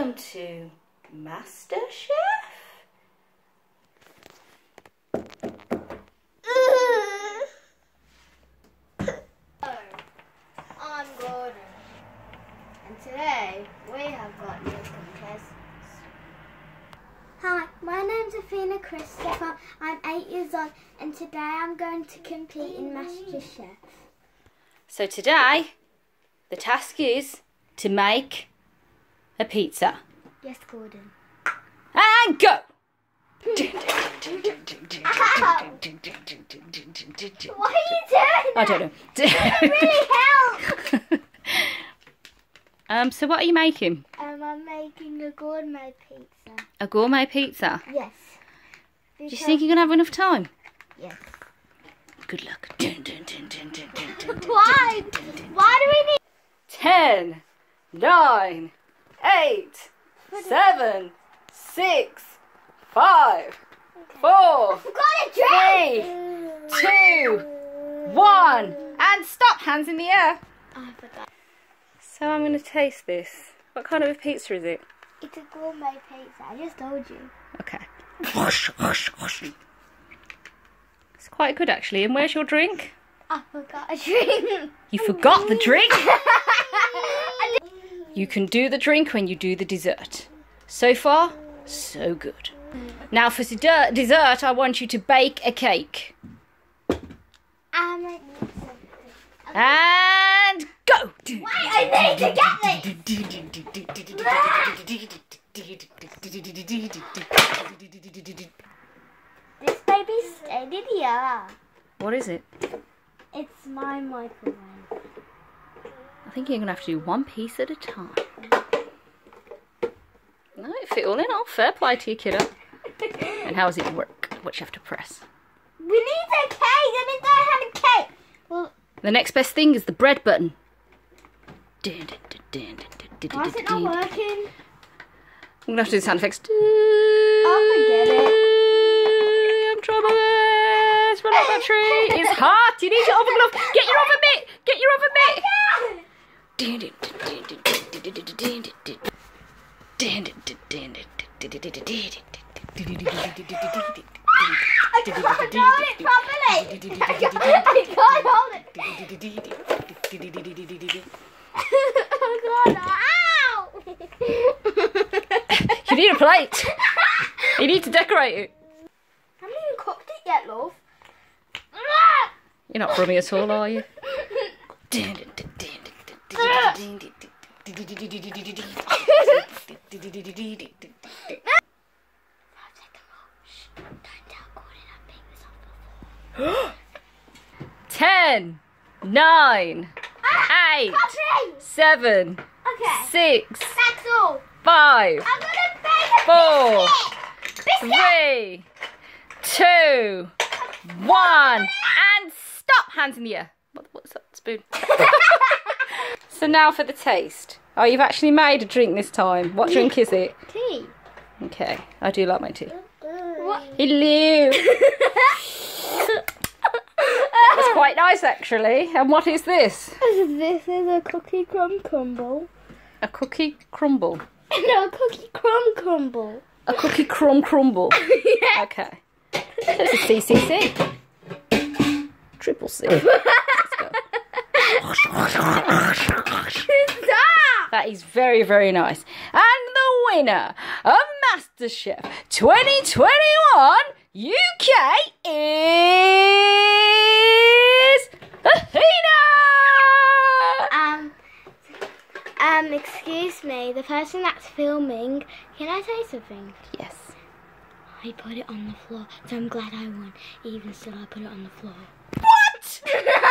Welcome to Master Chef. Oh, I'm Gordon. And today we have got new contestants. Hi, my name's Athena Christopher. I'm eight years old and today I'm going to compete in MasterChef. So today, the task is to make a pizza. Yes, Gordon. And go! What are you doing? I don't know. really help! um, so what are you making? Um, I'm making a gourmet pizza. A gourmet pizza. Yes. Do you think you're gonna have enough time? Yes. Good luck. Why? Why do we need? Ten, nine, eight, seven, six, five, four, I've got a drink! three, two, one, and stop. Hands in the air. Oh, I forgot. So I'm gonna taste this. What kind of a pizza is it? It's a gourmet pizza. I just told you. Okay. It's quite good actually. And where's your drink? I forgot a drink. You forgot the drink? You can do the drink when you do the dessert. So far, so good. Now for dessert, dessert I want you to bake a cake. I'm And go! Wait, I need to get this. This baby stayed in here. What is it? It's my microwave. I think you're gonna have to do one piece at a time. No, it fit all in. Oh, fair play to your kiddo. And how does it work? What you have to press? We need a cake. I mean, don't have a cake. Well, The next best thing is the bread button. why is it not working? I'm gonna have to do the sound effects. Oh, forget it. I'm my. Run out of battery. It's hot. You need your oven glove. Get your oven mitt. Get your oven mitt. I can't hold it properly. I can't, I can't hold it. Oh God! Ow! You need a plate. You need to decorate it. I haven't even cooked it yet, love. You're not crummy at all, are you? Ten, nine, eight, seven, Okay. six, five, Four. biscuit. Biscuit. three, two, one, and stop. Hands in the air. What, what's that spoon? so now for the taste. Oh, you've actually made a drink this time. What drink is it? Tea. Okay, I do like my tea. What? Hello. That's quite nice, actually. And what is this? This is a cookie crumb crumble. A cookie crumble. No, a cookie crumb crumble. A cookie crumb crumble. yeah. Okay. There's a CCC. Triple C. That is very, very nice. And the winner of MasterChef 2021 UK is Athena! Um, um, excuse me, the person that's filming, can I say something? Yes. I put it on the floor, so I'm glad I won. Even still, I put it on the floor. What?